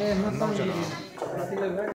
चलाओ